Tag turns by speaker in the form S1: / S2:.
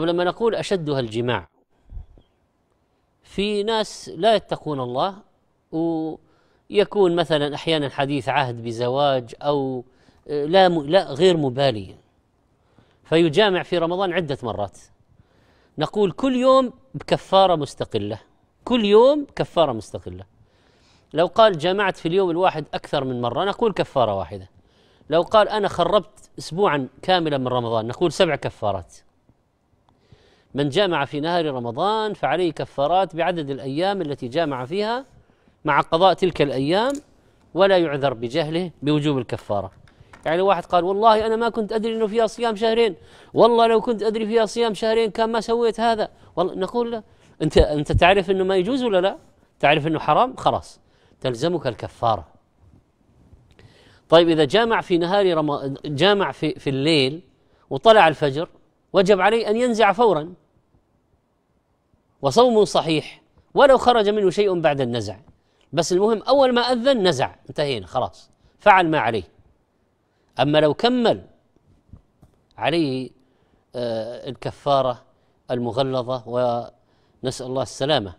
S1: ولما نقول أشدها الجماع في ناس لا يتقون الله ويكون مثلا أحيانا حديث عهد بزواج أو لا لا غير مبالي فيجامع في رمضان عدة مرات. نقول كل يوم بكفارة مستقلة. كل يوم كفارة مستقلة. لو قال جامعت في اليوم الواحد أكثر من مرة نقول كفارة واحدة. لو قال أنا خربت أسبوعا كاملا من رمضان نقول سبع كفارات. من جامع في نهار رمضان فعليه كفارات بعدد الأيام التي جامع فيها مع قضاء تلك الأيام ولا يعذر بجهله بوجوب الكفارة. يعني واحد قال والله أنا ما كنت أدري إنه فيها صيام شهرين، والله لو كنت أدري فيها صيام شهرين كان ما سويت هذا، والله نقول له أنت أنت تعرف إنه ما يجوز ولا لا؟ تعرف إنه حرام؟ خلاص تلزمك الكفارة. طيب إذا جامع في نهار رمضان جامع في في الليل وطلع الفجر وجب عليه أن ينزع فورا وصوم صحيح ولو خرج منه شيء بعد النزع. بس المهم أول ما أذن نزع انتهينا خلاص. فعل ما عليه. أما لو كمل عليه آه، الكفارة المغلظة ونسأل الله السلامة.